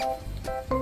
Música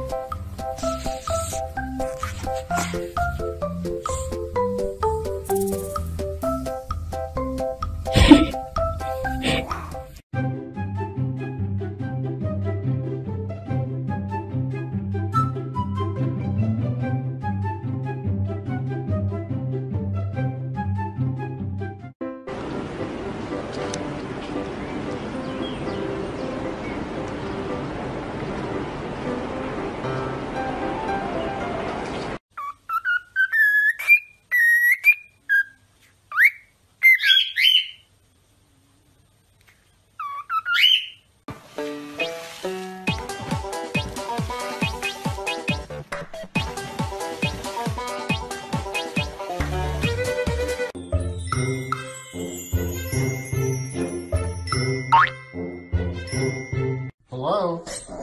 Okay.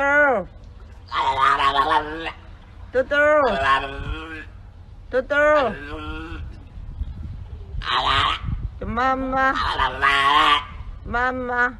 豆豆，豆豆，豆豆，妈妈，妈妈，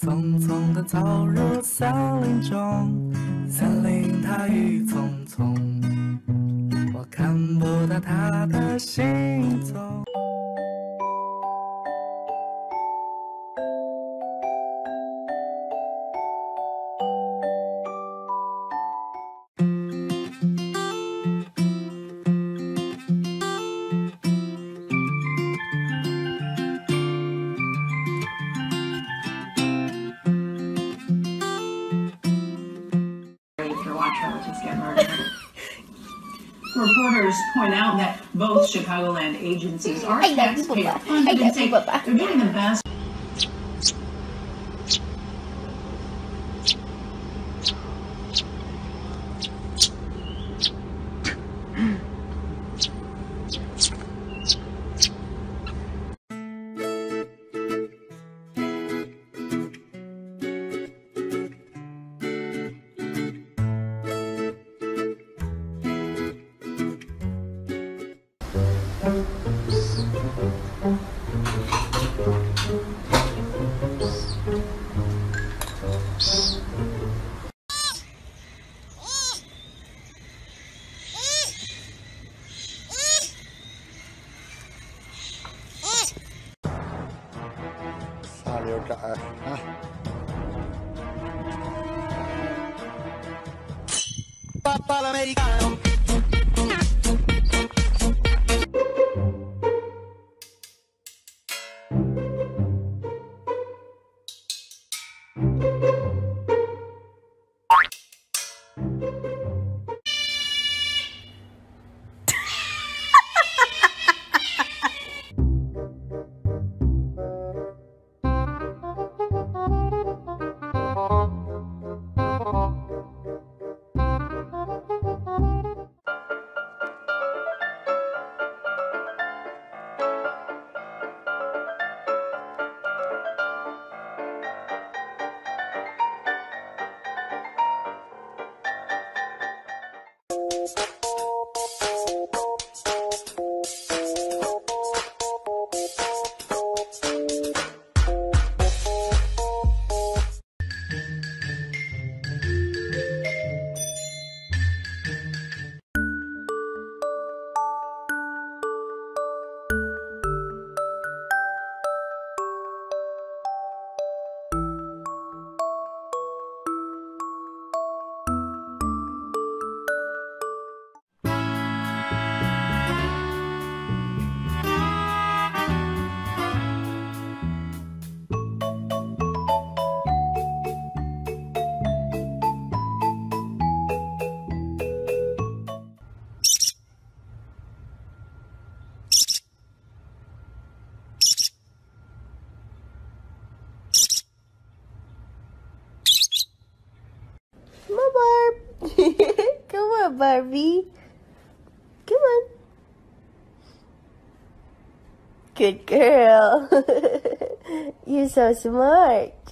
匆匆的走入森林中，森林它郁葱葱，我看不到它的行踪。Reporters point out that both Chicagoland agencies are taxpayer funded and say they're doing the best. からな。パパアメリカ Thank you. Barbie. Come on. Good girl. You're so smart.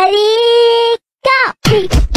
Ready, go!